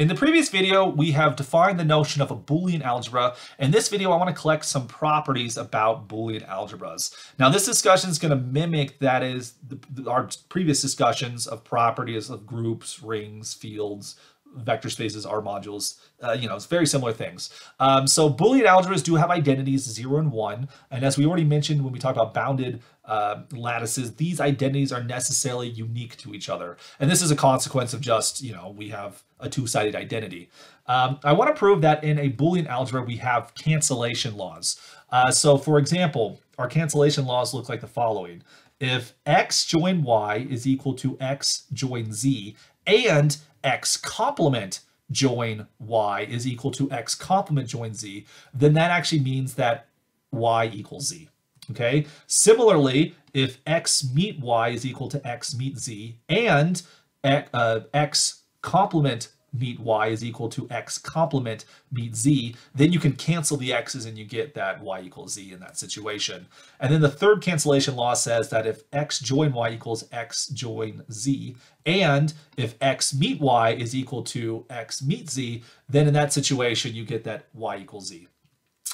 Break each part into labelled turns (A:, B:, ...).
A: In the previous video, we have defined the notion of a Boolean algebra. In this video, I want to collect some properties about Boolean algebras. Now, this discussion is going to mimic, that is, the, our previous discussions of properties of groups, rings, fields, vector spaces, R modules, uh, you know, it's very similar things. Um, so Boolean algebras do have identities 0 and 1. And as we already mentioned when we talked about bounded uh, lattices, these identities are necessarily unique to each other. And this is a consequence of just, you know, we have a two-sided identity. Um, I want to prove that in a Boolean algebra, we have cancellation laws. Uh, so for example, our cancellation laws look like the following. If x join y is equal to x join z and x complement join y is equal to x complement join z, then that actually means that y equals z. Okay. Similarly, if x meet y is equal to x meet z and uh, x complement meet y is equal to x complement meet z, then you can cancel the x's and you get that y equals z in that situation. And then the third cancellation law says that if x join y equals x join z, and if x meet y is equal to x meet z, then in that situation you get that y equals z.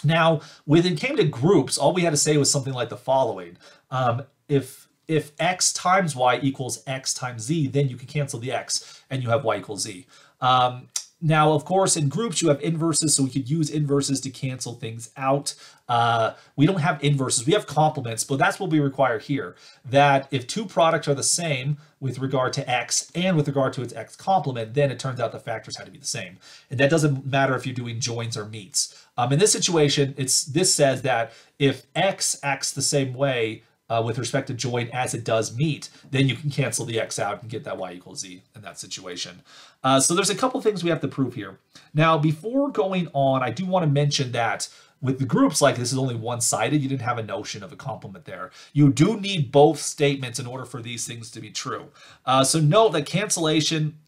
A: Now, when it came to groups, all we had to say was something like the following. Um, if if x times y equals x times z, then you can cancel the x and you have y equals z. Um, now, of course, in groups, you have inverses, so we could use inverses to cancel things out. Uh, we don't have inverses, we have complements, but that's what we require here, that if two products are the same with regard to x and with regard to its x complement, then it turns out the factors had to be the same. And that doesn't matter if you're doing joins or meets. Um, in this situation, it's this says that if x acts the same way uh, with respect to join as it does meet, then you can cancel the x out and get that y equals z in that situation. Uh, so there's a couple things we have to prove here. Now, before going on, I do want to mention that with the groups like this is only one-sided, you didn't have a notion of a complement there. You do need both statements in order for these things to be true. Uh, so note that cancellation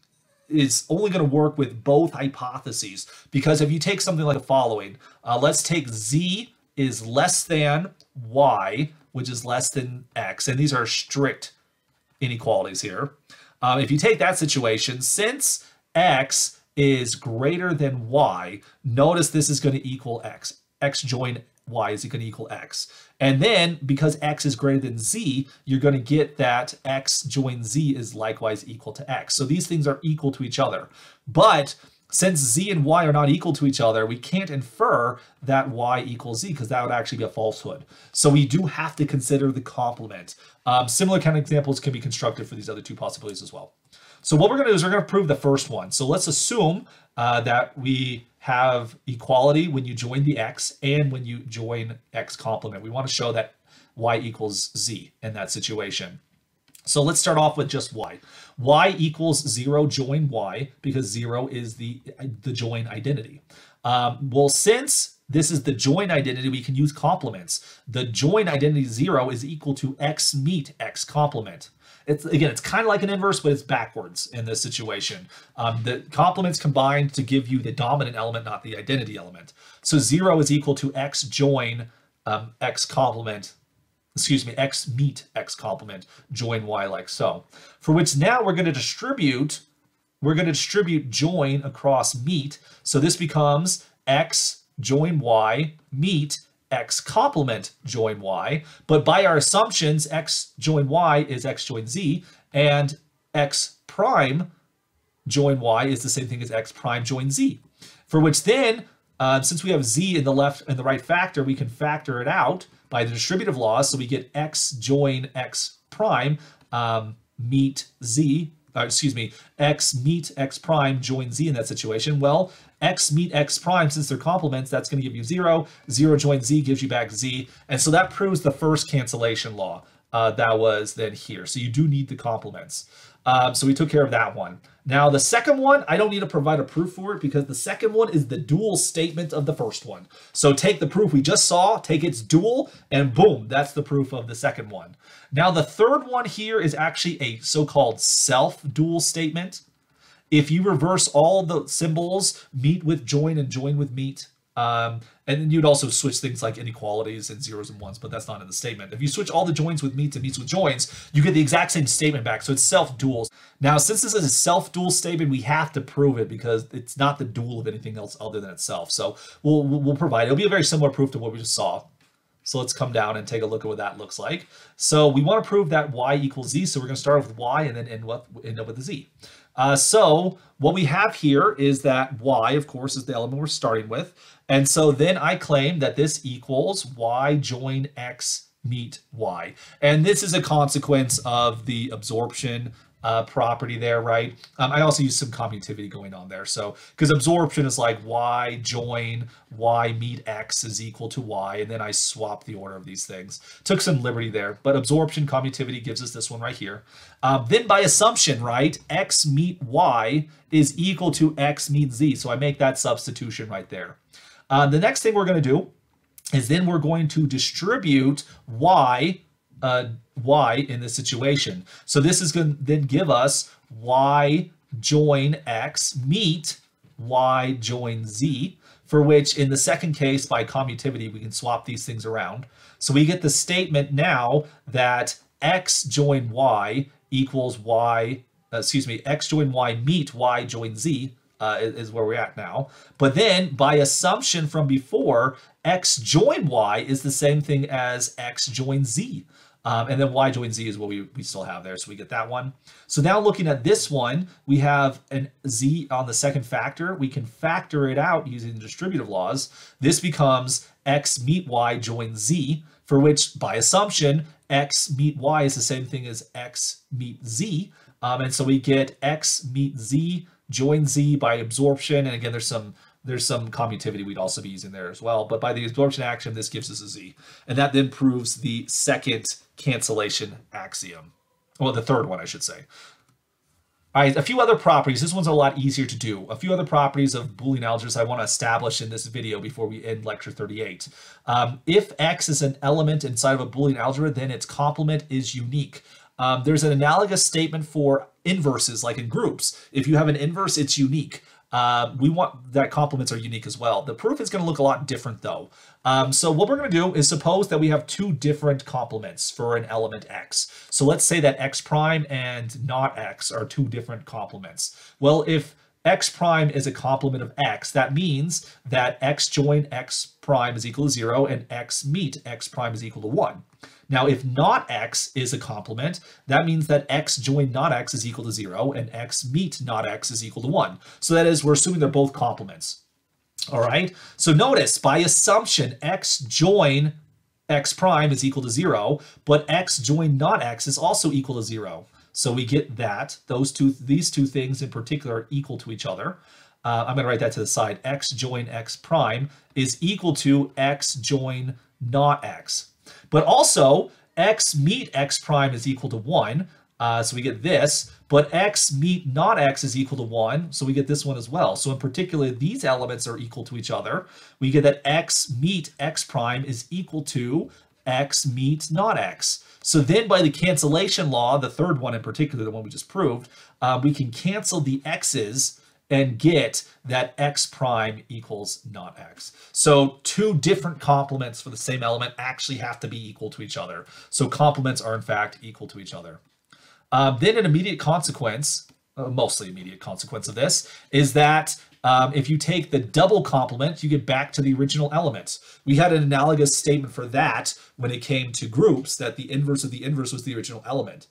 A: is only going to work with both hypotheses because if you take something like the following, uh, let's take z is less than y, which is less than x. And these are strict inequalities here. Um, if you take that situation, since x is greater than y, notice this is going to equal x. x join y is going to equal x. And then because x is greater than z, you're going to get that x join z is likewise equal to x. So these things are equal to each other. But since z and y are not equal to each other, we can't infer that y equals z because that would actually be a falsehood. So we do have to consider the complement. Um, similar kind of examples can be constructed for these other two possibilities as well. So what we're going to do is we're going to prove the first one. So let's assume uh, that we have equality when you join the x and when you join x complement. We want to show that y equals z in that situation. So let's start off with just y. y equals 0 join y because 0 is the, the join identity. Um, well, since this is the join identity, we can use complements. The join identity 0 is equal to x meet x complement. It's, again, it's kind of like an inverse, but it's backwards in this situation. Um, the complements combined to give you the dominant element, not the identity element. So 0 is equal to x join um, x complement excuse me, x meet x complement, join y like so. For which now we're going to distribute, we're going to distribute join across meet. So this becomes x join y meet x complement join y. But by our assumptions, x join y is x join z, and x prime join y is the same thing as x prime join z. For which then, uh, since we have z in the left and the right factor, we can factor it out by the distributive laws. So we get x join x prime um, meet z, uh, excuse me, x meet x prime join z in that situation. Well, x meet x prime, since they're complements, that's going to give you 0. 0 join z gives you back z. And so that proves the first cancellation law uh, that was then here. So you do need the complements. Um, so we took care of that one. Now the second one, I don't need to provide a proof for it because the second one is the dual statement of the first one. So take the proof we just saw, take its dual, and boom, that's the proof of the second one. Now the third one here is actually a so-called self-dual statement. If you reverse all the symbols, meet with join and join with meet, Um, and you'd also switch things like inequalities and zeros and ones, but that's not in the statement. If you switch all the joins with meets and meets with joins, you get the exact same statement back. So it's self-dual. Now, since this is a self-dual statement, we have to prove it because it's not the dual of anything else other than itself. So we'll, we'll provide, it'll be a very similar proof to what we just saw. So let's come down and take a look at what that looks like. So we want to prove that y equals z. So we're going to start with y and then end up, end up with the z. Uh, so what we have here is that y, of course, is the element we're starting with. And so then I claim that this equals y join x meet y. And this is a consequence of the absorption uh, property there, right? Um, I also use some commutativity going on there. So, because absorption is like y join y meet x is equal to y, and then I swap the order of these things. Took some liberty there, but absorption commutativity gives us this one right here. Um, then by assumption, right, x meet y is equal to x meet z. So I make that substitution right there. Uh, the next thing we're going to do is then we're going to distribute y uh, y in this situation. So this is going to then give us y join x meet y join z, for which in the second case by commutativity, we can swap these things around. So we get the statement now that x join y equals y, uh, excuse me, x join y meet y join z uh, is where we're at now. But then by assumption from before, x join y is the same thing as x join z. Um, and then y join z is what we, we still have there, so we get that one. So now looking at this one, we have an z on the second factor. We can factor it out using the distributive laws. This becomes x meet y join z, for which by assumption, x meet y is the same thing as x meet z. Um, and so we get x meet z join z by absorption. And again, there's some there's some commutativity we'd also be using there as well. But by the absorption axiom, this gives us a z. And that then proves the second cancellation axiom. Well, the third one, I should say. All right, a few other properties. This one's a lot easier to do. A few other properties of Boolean algebras I want to establish in this video before we end lecture 38. Um, if x is an element inside of a Boolean algebra, then its complement is unique. Um, there's an analogous statement for inverses, like in groups. If you have an inverse, it's unique. Uh, we want that complements are unique as well. The proof is going to look a lot different though. Um, so what we're going to do is suppose that we have two different complements for an element x. So let's say that x prime and not x are two different complements. Well, if x prime is a complement of x, that means that x join x prime is equal to 0 and x meet x prime is equal to 1. Now, if not x is a complement, that means that x join not x is equal to 0 and x meet not x is equal to 1. So that is, we're assuming they're both complements. All right, so notice by assumption, x join x prime is equal to 0, but x join not x is also equal to 0. So we get that. Those two, these two things in particular are equal to each other. Uh, I'm going to write that to the side. x join x prime is equal to x join not x. But also, x meet x prime is equal to 1. Uh, so we get this, but x meet not x is equal to 1, so we get this one as well. So in particular, these elements are equal to each other. We get that x meet x prime is equal to x meet not x. So then by the cancellation law, the third one in particular, the one we just proved, uh, we can cancel the x's and get that x prime equals not x. So two different complements for the same element actually have to be equal to each other. So complements are in fact equal to each other. Um, then an immediate consequence, uh, mostly immediate consequence of this, is that um, if you take the double complement, you get back to the original element. We had an analogous statement for that when it came to groups, that the inverse of the inverse was the original element.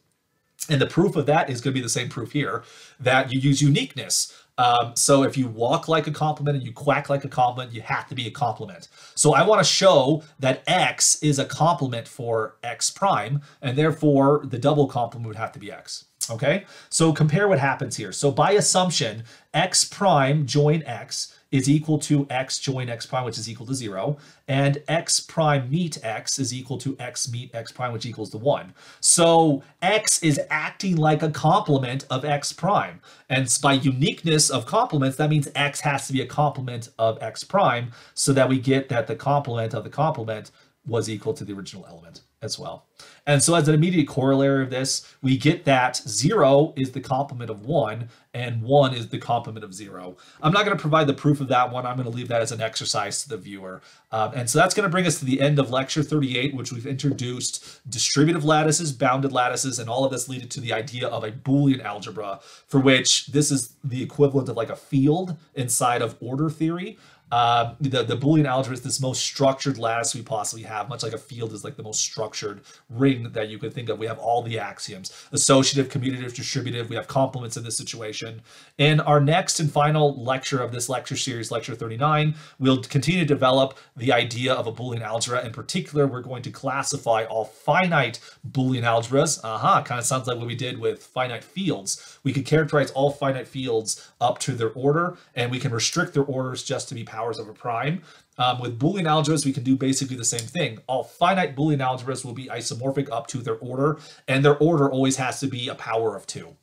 A: And the proof of that is going to be the same proof here, that you use uniqueness. Um, so if you walk like a complement and you quack like a complement, you have to be a complement. So I want to show that x is a complement for x prime, and therefore the double complement would have to be x. Okay, so compare what happens here. So by assumption, x prime join x is equal to x join x prime, which is equal to 0, and x prime meet x is equal to x meet x prime, which equals to 1. So x is acting like a complement of x prime. And by uniqueness of complements, that means x has to be a complement of x prime, so that we get that the complement of the complement was equal to the original element as well. And so as an immediate corollary of this, we get that 0 is the complement of 1, and one is the complement of zero. I'm not going to provide the proof of that one. I'm going to leave that as an exercise to the viewer. Um, and so that's going to bring us to the end of lecture 38, which we've introduced distributive lattices, bounded lattices, and all of this leading to the idea of a Boolean algebra, for which this is the equivalent of like a field inside of order theory. Uh, the, the Boolean algebra is this most structured lattice we possibly have, much like a field is like the most structured ring that you could think of. We have all the axioms, associative, commutative, distributive. We have complements in this situation. In our next and final lecture of this lecture series, lecture 39, we'll continue to develop the idea of a Boolean algebra. In particular, we're going to classify all finite Boolean algebras. Aha, uh -huh, kind of sounds like what we did with finite fields. We could characterize all finite fields up to their order, and we can restrict their orders just to be powers of a prime. Um, with Boolean algebras, we can do basically the same thing. All finite Boolean algebras will be isomorphic up to their order, and their order always has to be a power of two.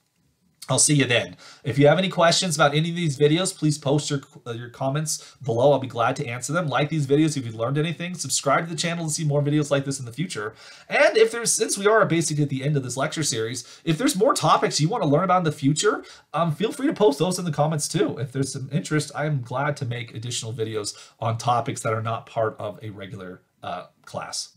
A: I'll see you then. If you have any questions about any of these videos, please post your, uh, your comments below. I'll be glad to answer them. Like these videos if you've learned anything. Subscribe to the channel to see more videos like this in the future. And if there's, since we are basically at the end of this lecture series, if there's more topics you want to learn about in the future, um, feel free to post those in the comments too. If there's some interest, I am glad to make additional videos on topics that are not part of a regular uh, class.